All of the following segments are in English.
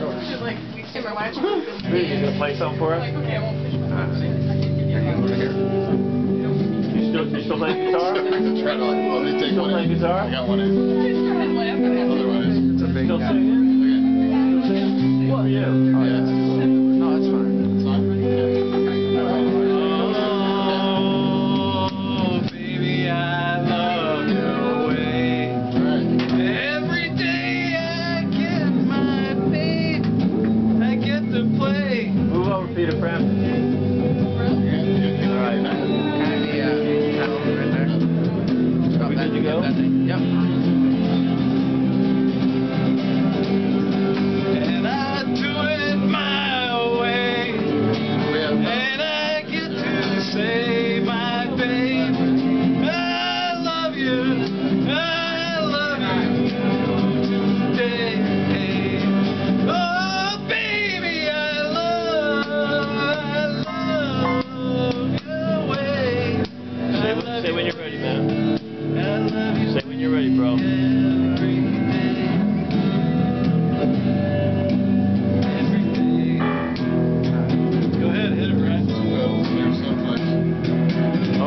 Like, why don't you gonna uh, play something for us? You still, you still playing guitar? Let me take Still playing guitar? I got one in. It's a big Still singing? Still singing? Yeah. see prep. Alright. Kind of the uh, right there. Did you go? Yep.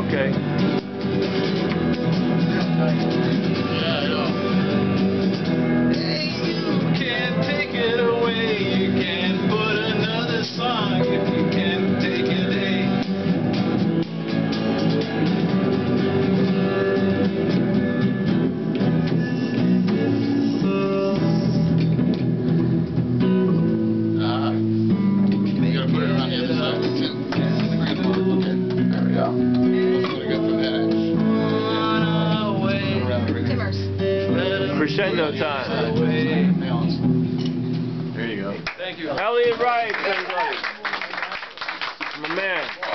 Okay. crescendo time. There you go. Thank you. Elliot Wright. everybody. My man.